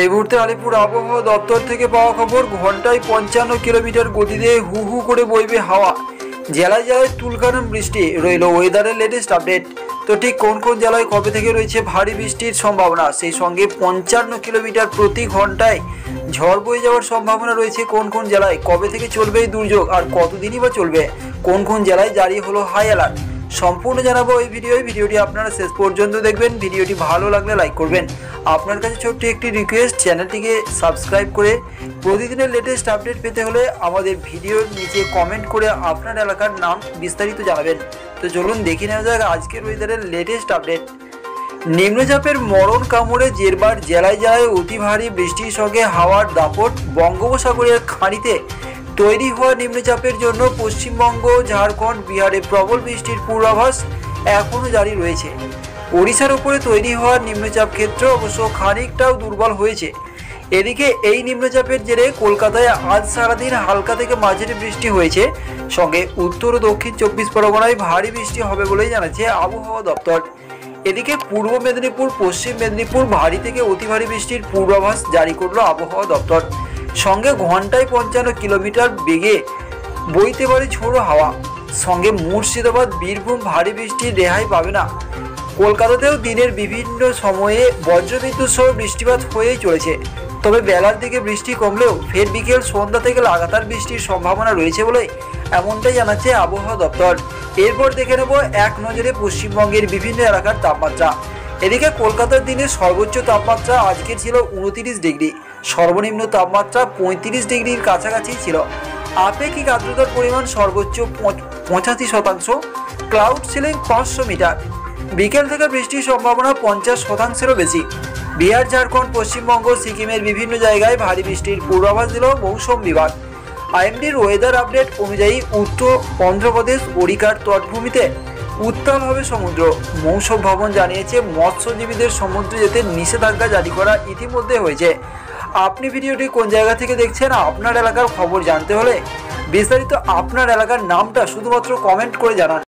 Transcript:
এই মুহূর্তে আলিপুর আবহাওয়া দপ্তর থেকে পাওয়া খবর, ঘন্টায় পঞ্চান্ন কিলোমিটার গতিতে হু হু করে বইবে হাওয়া। জেলায় জেলায় তুলকালাম বৃষ্টি, রইল ওয়েদারের লেটেস্ট আপডেট তো ঠিক কোন কোন জেলায় কবে থেকে রয়েছে ভারী বৃষ্টির সম্ভাবনা? সেই সঙ্গে পঞ্চান্ন কিলোমিটার প্রতি ঘন্টায় ঝড় বয়ে যাওয়ার সম্ভাবনা রয়েছে কোন কোন জেলায়? কবে থেকে চলবে এই দুর্যোগ? আর কতদিনই বা চলবে? কোন কোন জেলায় জারি হলো হাই অ্যালার্ট সম্পূর্ণ জানাব এই ভিডিওয় ভিডিওটি আপনারা শেষ পর্যন্ত দেখবেন। ভিডিওটি ভালো লাগলে লাইক করবেন। আপনার কাছে ছোট্ট একটি রিকোয়েস্ট চ্যানেলটিকে সাবস্ক্রাইব করে প্রতিদিনের লেটেস্ট আপডেট পেতে হলে আমাদের ভিডিওর নিচে কমেন্ট করে আপনার এলাকার নাম বিস্তারিত জানাবেন। তো চলুন দেখে নেওয়া যাক আজকের ওয়েদারের লেটেস্ট আপডেট নিম্নচাপের মরণ কামড়ে জেরবার জেলায় জেলায় অতি ভারী বৃষ্টির সঙ্গে হাওয়ার দাপট বঙ্গোপসাগরের খাঁড়িতে। তৈরি হওয়া নিম্নচাপের জন্য পশ্চিমবঙ্গ, ঝাড়খণ্ড, বিহারে প্রবল বৃষ্টির পূর্বাভাস এখনও জারি রয়েছে। ওড়িশার উপরে তৈরি হওয়া নিম্নচাপ ক্ষেত্র অবশ্য খানিকটাও দুর্বল হয়েছে। এদিকে এই নিম্নচাপের জেরে কলকাতায় আজ সারাদিন হালকা থেকে মাঝারি বৃষ্টি হয়েছে। সঙ্গে উত্তর ও দক্ষিণ চব্বিশ পরগনায় ভারী বৃষ্টি হবে বলেই জানাচ্ছে আবহাওয়া দপ্তর। এদিকে পূর্ব মেদিনীপুর, পশ্চিম মেদিনীপুর ভারী থেকে অতি ভারী বৃষ্টির পূর্বাভাস জারি করল আবহাওয়া দপ্তর। সঙ্গে ঘন্টায় পঞ্চান্ন কিলোমিটার বেগে বইতে পারে ঝোড়ো হাওয়া। সঙ্গে মুর্শিদাবাদ, বীরভূম, ভারী বৃষ্টির রেহাই পাবে না। কলকাতাতেও দিনের বিভিন্ন সময়ে বজ্রবিদ্যুৎ সহ বৃষ্টিপাত হয়েই চলেছে। তবে বেলার দিকে বৃষ্টি কমলেও ফের বিকেল সন্ধ্যা থেকে লাগাতার বৃষ্টির সম্ভাবনা রয়েছে বলে এমনটাই জানাচ্ছে আবহাওয়া দপ্তর। এরপর দেখে নেব এক নজরে পশ্চিমবঙ্গের বিভিন্ন এলাকার তাপমাত্রা। এদিকে কলকাতার দিনে সর্বোচ্চ তাপমাত্রা আজকে ছিল উনতিরিশ ডিগ্রি। সর্বনিম্ন তাপমাত্রা পঁয়ত্রিশ ডিগ্রির কাছাকাছি ছিল। আপেক্ষিক আর্দ্রতার পরিমাণ সর্বোচ্চ পঁচ- পঁচাশি শতাংশ, ক্লাউড সিলিং পাঁচশো মিটার। বিকেল থেকে বৃষ্টির সম্ভাবনা পঞ্চাশ শতাংশেরও বেশি। বিহার, ঝাড়খণ্ড, পশ্চিমবঙ্গ, সিকিমের বিভিন্ন জায়গায় ভারী বৃষ্টির পূর্বাভাস দিল মৌসুম বিভাগ। আইএমডির ওয়েদার আপডেট অনুযায়ী উত্তর অন্ধ্রপ্রদেশ ওড়িকার তটভূমিতে উত্তাল হবে সমুদ্র। মৌসুম ভবন জানিয়েছে, মৎস্যজীবীদের সমুদ্রে যেতে নিষেধাজ্ঞা জারি করা ইতিমধ্যে হয়েছে। আপনি ভিডিওটি কোন জায়গা থেকে দেখছেন আপনার এলাকার খবর জানতে হলে বিস্তারিত আপনার এলাকার নামটা শুধুমাত্র কমেন্ট করে জানান।